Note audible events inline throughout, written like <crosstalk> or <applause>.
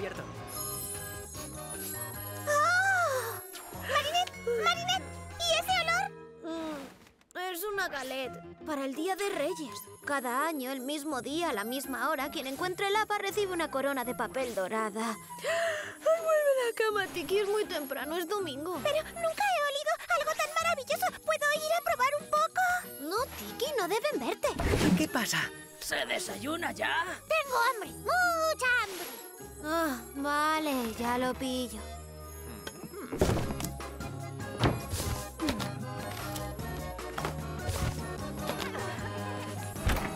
abierto. ¡Oh! ¡Marinette! ¡Marinette! ¿Y ese olor? Mm, es una galette para el Día de Reyes. Cada año, el mismo día, a la misma hora, quien encuentre el apa recibe una corona de papel dorada. ¡Ay, vuelve a la cama, Tiki! Es muy temprano, es domingo. Pero nunca he olido algo tan maravilloso. ¿Puedo ir a probar un poco? No, Tiki, no deben verte. ¿Qué pasa? ¿Se desayuna ya? Tengo hambre, hambre. Ya lo pillo.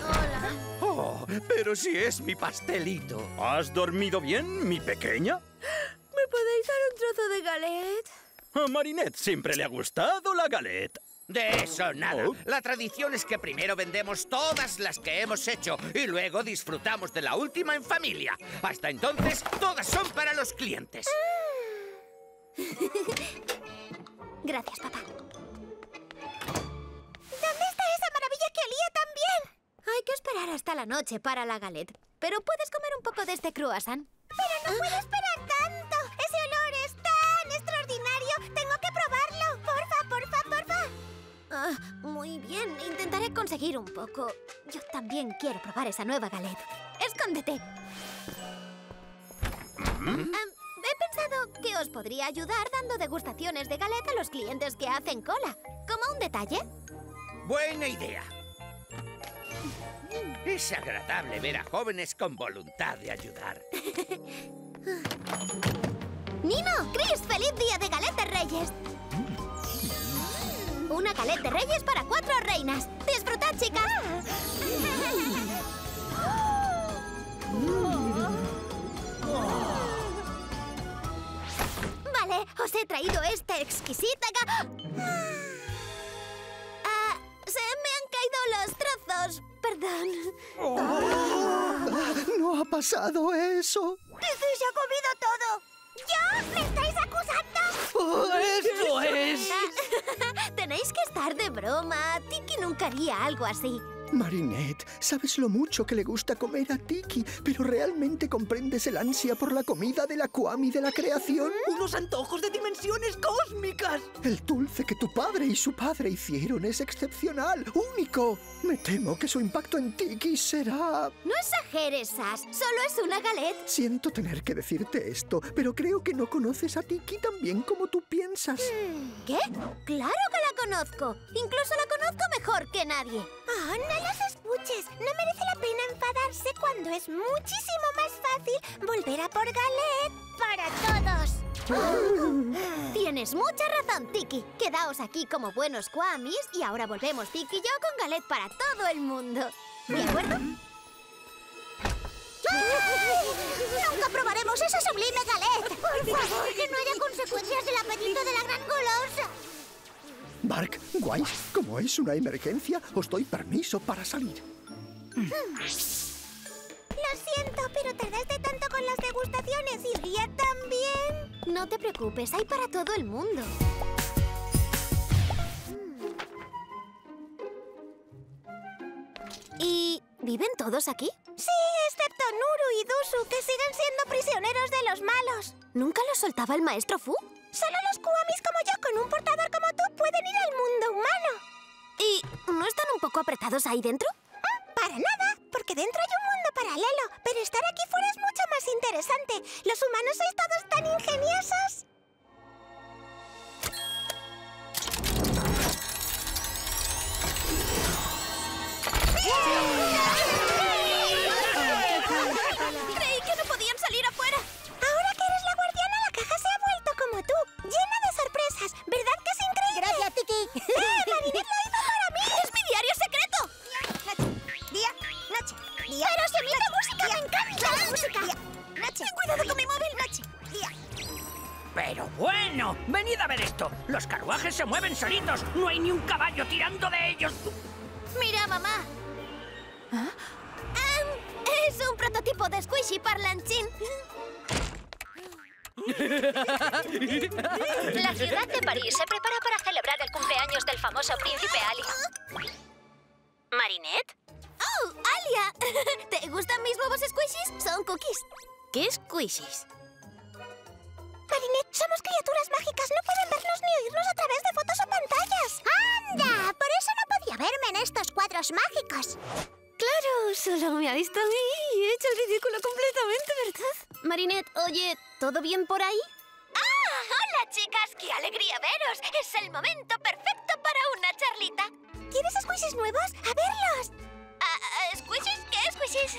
Hola. Oh, pero si es mi pastelito. ¿Has dormido bien, mi pequeña? ¿Me podéis dar un trozo de galette? A Marinette siempre le ha gustado la galette. De eso nada. Oh. La tradición es que primero vendemos todas las que hemos hecho y luego disfrutamos de la última en familia. Hasta entonces, todas son para los clientes. <laughs> Gracias, papá. ¿Dónde está esa maravilla que olía tan bien? Hay que esperar hasta la noche para la galette. Pero puedes comer un poco de este croissant. Pero no puedo esperar conseguir un poco. Yo también quiero probar esa nueva galette. ¡Escóndete! Am, he pensado que os podría ayudar dando degustaciones de galette a los clientes que hacen cola. Como un detalle. Buena idea. Es agradable ver a jóvenes con voluntad de ayudar. <laughs> ¡Nino! ¡Chris! ¡Feliz día de galette reyes! Una galette de reyes para cuatro reinas. ¡Disfrutad, chicas! Vale, os he traído esta exquisita ga... Ah, se me han caído los trozos. Perdón. No ha pasado eso. ¡Tiki se ha comido todo! ¿Yo? ¿Me estáis acusando? ¡Eso es! Tenéis que estar de broma. Tiki nunca haría algo así. Marinette, sabes lo mucho que le gusta comer a Tiki, pero ¿realmente comprendes el ansia por la comida de la Kwami de la creación? <laughs> ¡Unos antojos de dimensiones cósmicas! El dulce que tu padre y su padre hicieron es excepcional, único. Me temo que su impacto en Tiki será... No exageres, Sass. Solo es una galette. Siento tener que decirte esto, pero creo que no conoces a Tiki tan bien como tú piensas. ¿Qué? ¡Claro que la conozco! Incluso la conozco mejor que nadie. Oh, no los escuches. No merece la pena enfadarse cuando es muchísimo más fácil volver a por Galet para todos. <gasps> Tienes mucha razón, Tiki. Quedaos aquí como buenos Kwamis y ahora volvemos Tiki y yo con galette para todo el mundo. ¿De acuerdo? <laughs> ¡Nunca probaremos esa sublime Bark, Wise, como es una emergencia, os doy permiso para salir. Lo siento, pero tardaste tanto con las degustaciones y Ria también. No te preocupes, hay para todo el mundo. ¿Y viven todos aquí? Sí, excepto Nuru y Dusu, que siguen siendo prisioneros de los malos. ¿Nunca los soltaba el maestro Fu? Solo los Kuamis como yo, con un portador como tú, pueden ir al mundo humano. ¿Y no están un poco apretados ahí dentro? Mm, Para nada, porque dentro hay un mundo paralelo, pero estar aquí fuera es mucho más interesante. Los humanos sois todos tan ingeniosos. Creí con mi móvil. Noche. ¡Pero bueno! ¡Venid a ver esto! ¡Los carruajes se mueven solitos! ¡No hay ni un caballo tirando de ellos! Mira, mamá. Em, es un prototipo de squishy parlanchín. La ciudad de París se prepara para celebrar el cumpleaños del famoso príncipe Ali. ¿Marinette? ¡Oh, Alia! <laughs> ¿Te gustan mis nuevos squishies? Son cookies. ¿Qué squishies? Marinette, somos criaturas mágicas. No pueden vernos ni oírnos a través de fotos o pantallas. ¡Anda! Por eso no podía verme en estos cuadros mágicos. Claro, solo me ha visto a mí y he hecho el ridículo completamente, ¿verdad? Marinette, oye, ¿todo bien por ahí? ¡Ah! ¡Hola, chicas! ¡Qué alegría veros! Es el momento perfecto para una charlita. ¿Tienes squishies nuevos? ¡A verlos! Ah, ¿Squishies? ¿Qué squishies?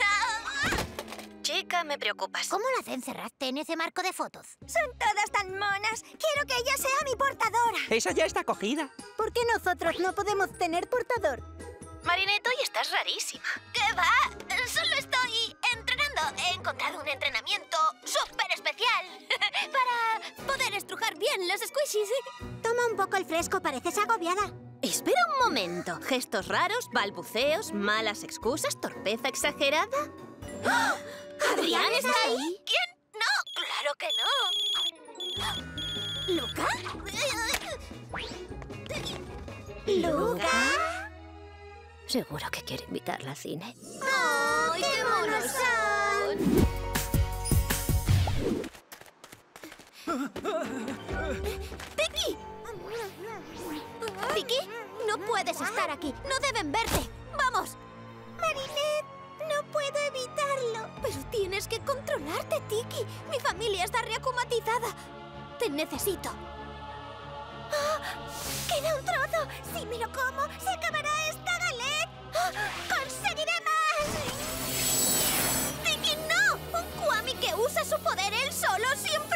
Chica, me preocupas. ¿Cómo las encerraste en ese marco de fotos? Son todas tan monas. Quiero que ella sea mi portadora. Esa ya está cogida. ¿Por qué nosotros no podemos tener portador? Marinette, hoy estás rarísima. ¿Qué va? Solo estoy entrenando. He encontrado un entrenamiento súper especial <laughs> para poder estrujar bien los squishies. Toma un poco el fresco, pareces agobiada. Espera un momento. ¿Gestos raros, balbuceos, malas excusas, torpeza exagerada? ¡Ah! ¿Adrián está ahí? ¿Quién? No, claro que no. ¿Luca? ¿Luca? Seguro que quiere invitarla al cine. ¡Ay, qué monos son! ¡Tiki! ¿Tiki? No puedes estar aquí. No deben verte. ¡Vamos! Marinette, no puedo evitarlo. Pero tienes que controlarte, Tiki. Mi familia está reacumatizada. Te necesito. ¡Ah! ¡Queda un trozo! Si me lo como, se acabará esta galette. ¡Ah! ¡Conseguiré más! ¡Tiki, no! Un Kwami que usa su poder él solo siempre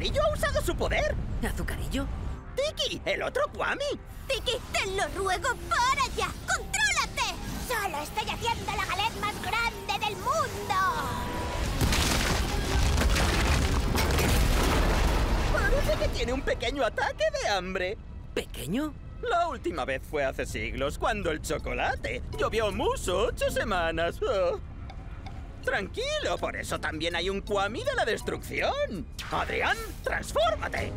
¡Azucarillo ha usado su poder! ¿Azucarillo? ¡Tiki! ¡El otro Kwami! Tiki, te lo ruego, para ya. ¡Contrólate! ¡Solo estoy haciendo la galette más grande del mundo! Parece que tiene un pequeño ataque de hambre. ¿Pequeño? La última vez fue hace siglos, cuando el chocolate llovió muso ocho semanas. Oh. Tranquilo, por eso también hay un Kwami de la destrucción. Adrián, transfórmate.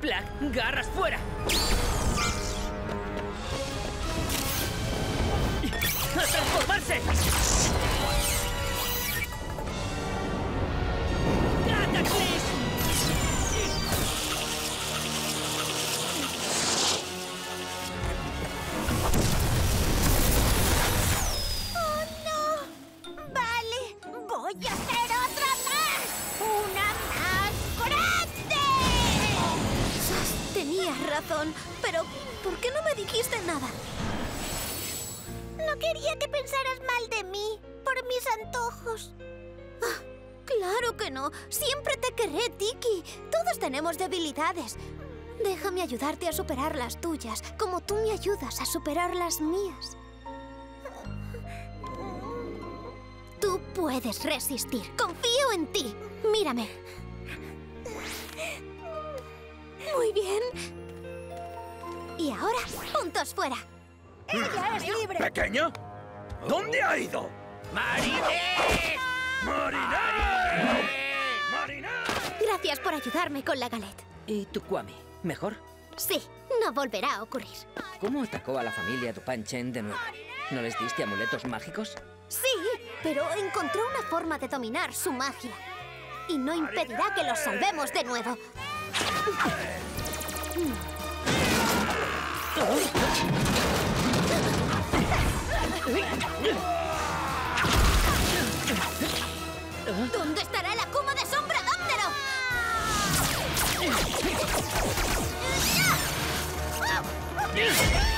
Black, garras fuera. <laughs> ¡A transformarse! Quería que pensaras mal de mí por mis antojos. Ah, claro que no. Siempre te querré, Tiki. Todos tenemos debilidades. Déjame ayudarte a superar las tuyas, como tú me ayudas a superar las mías. Tú puedes resistir. Confío en ti. Mírame. Muy bien. Y ahora, puntos fuera. ¡Ella es libre! ¿Pequeño? ¿Dónde ha ido? ¡Marinette! ¡Marinette! ¡Marinette! Gracias por ayudarme con la galette. ¿Y tu Kwami? ¿Mejor? Sí, no volverá a ocurrir. ¿Cómo atacó a la familia Tupanchen de nuevo? ¿No les diste amuletos mágicos? Sí, pero encontró una forma de dominar su magia. Y no impedirá que los salvemos de nuevo. ¿Dónde estará la Kuma de Sombra? ¡Ah!